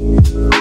You.